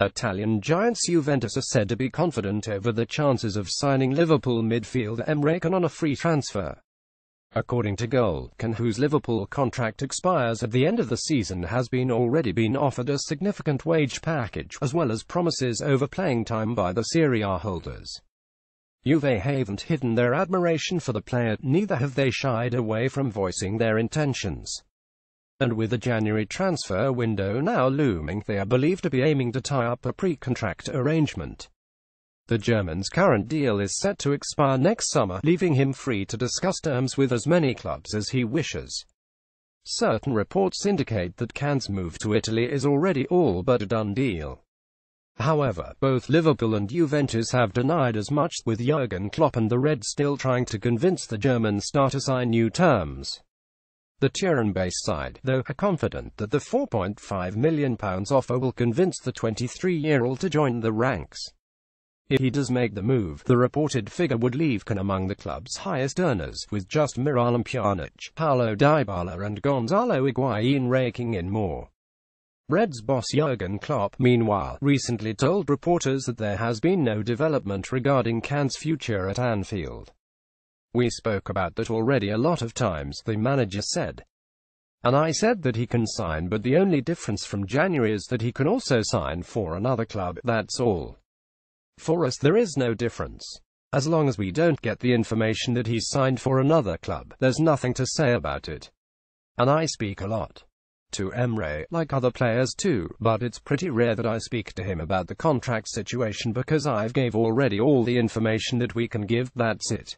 Italian giants Juventus are said to be confident over the chances of signing Liverpool midfielder Emre Can on a free transfer. According to Goal, Can whose Liverpool contract expires at the end of the season has been already been offered a significant wage package, as well as promises over playing time by the Serie A holders. Juve haven't hidden their admiration for the player, neither have they shied away from voicing their intentions. And with the January transfer window now looming, they are believed to be aiming to tie up a pre-contract arrangement. The German's current deal is set to expire next summer, leaving him free to discuss terms with as many clubs as he wishes. Certain reports indicate that Can's move to Italy is already all but a done deal. However, both Liverpool and Juventus have denied as much, with Jurgen Klopp and the Reds still trying to convince the German star to sign new terms. The Turin-based side, though, are confident that the £4.5 million offer will convince the 23-year-old to join the ranks. If he does make the move, the reported figure would leave Can among the club's highest earners, with just Miralem Pjanic, Paulo Dybala and Gonzalo Higuain raking in more. Reds boss Jurgen Klopp, meanwhile, recently told reporters that there has been no development regarding Can's future at Anfield. We spoke about that already a lot of times, the manager said. And I said that he can sign but the only difference from January is that he can also sign for another club, that's all. For us there is no difference. As long as we don't get the information that he's signed for another club, there's nothing to say about it. And I speak a lot to Emre, like other players too, but it's pretty rare that I speak to him about the contract situation because I've gave already all the information that we can give, that's it.